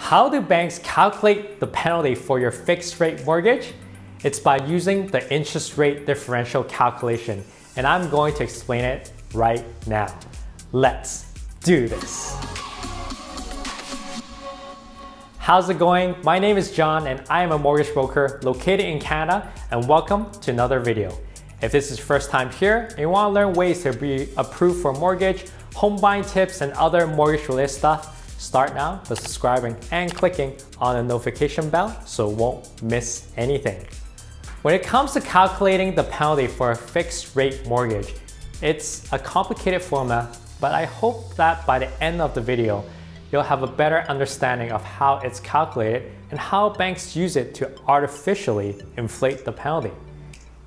How do banks calculate the penalty for your fixed rate mortgage? It's by using the interest rate differential calculation, and I'm going to explain it right now. Let's do this. How's it going? My name is John and I am a mortgage broker located in Canada and welcome to another video. If this is first time here and you want to learn ways to be approved for mortgage, home buying tips, and other mortgage related stuff, start now by subscribing and clicking on the notification bell so you won't miss anything. When it comes to calculating the penalty for a fixed rate mortgage, it's a complicated formula, but I hope that by the end of the video, you'll have a better understanding of how it's calculated and how banks use it to artificially inflate the penalty.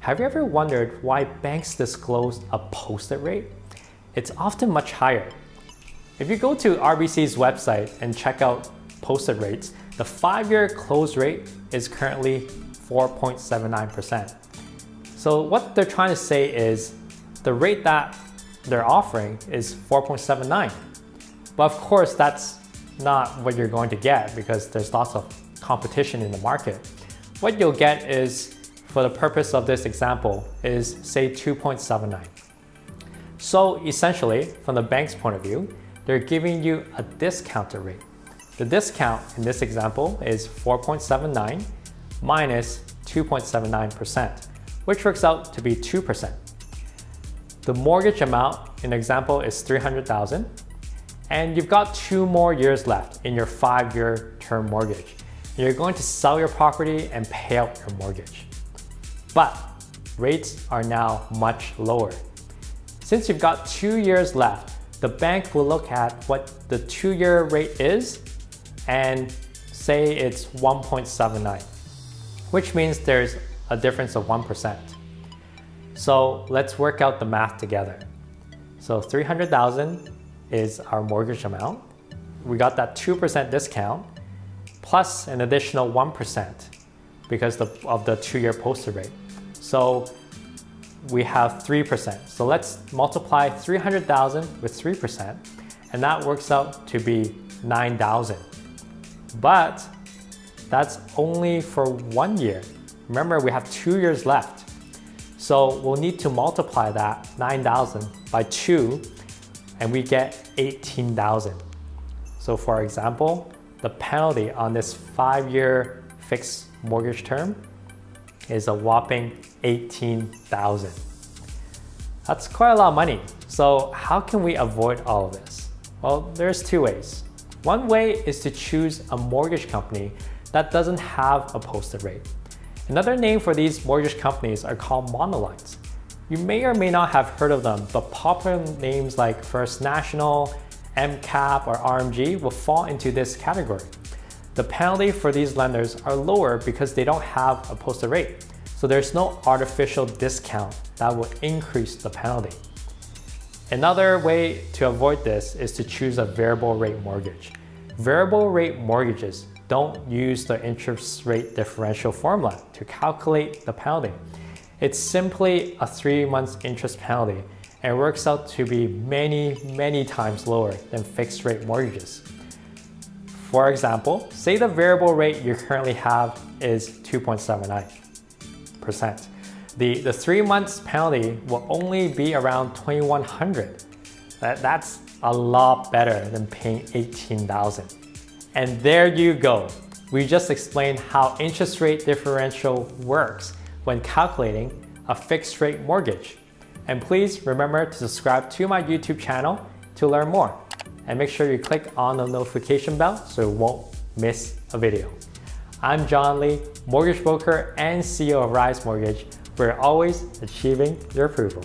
Have you ever wondered why banks disclose a posted rate? It's often much higher. If you go to RBC's website and check out posted rates, the five-year close rate is currently 4.79%. So what they're trying to say is the rate that they're offering is 4.79. But of course, that's not what you're going to get because there's lots of competition in the market. What you'll get is, for the purpose of this example, is say 2.79. So essentially, from the bank's point of view, they're giving you a discounted rate. The discount in this example is 4.79 minus 2.79%, which works out to be 2%. The mortgage amount in the example is 300,000 and you've got two more years left in your five-year term mortgage. You're going to sell your property and pay out your mortgage. But rates are now much lower. Since you've got two years left, the bank will look at what the two-year rate is and say it's 1.79, which means there's a difference of 1%. So let's work out the math together. So 300,000 is our mortgage amount. We got that 2% discount plus an additional 1% because of the two-year posted rate. So we have 3%. So let's multiply 300,000 with 3% and that works out to be 9,000. But that's only for one year. Remember, we have two years left. So we'll need to multiply that 9,000 by two and we get 18,000. So for example, the penalty on this five-year fixed mortgage term is a whopping 18,000. That's quite a lot of money. So how can we avoid all of this? Well, there's two ways. One way is to choose a mortgage company that doesn't have a posted rate. Another name for these mortgage companies are called monolines. You may or may not have heard of them, but popular names like First National, MCAP, or RMG will fall into this category. The penalty for these lenders are lower because they don't have a posted rate, so there's no artificial discount that will increase the penalty. Another way to avoid this is to choose a variable rate mortgage. Variable rate mortgages don't use the interest rate differential formula to calculate the penalty. It's simply a three months interest penalty and works out to be many, many times lower than fixed rate mortgages. For example, say the variable rate you currently have is 2.79%. The, the three months penalty will only be around 2100 that, That's a lot better than paying 18,000. And there you go. We just explained how interest rate differential works when calculating a fixed rate mortgage. And please remember to subscribe to my YouTube channel to learn more. And make sure you click on the notification bell so you won't miss a video. I'm John Lee, mortgage broker and CEO of Arise Mortgage. We're always achieving your approval.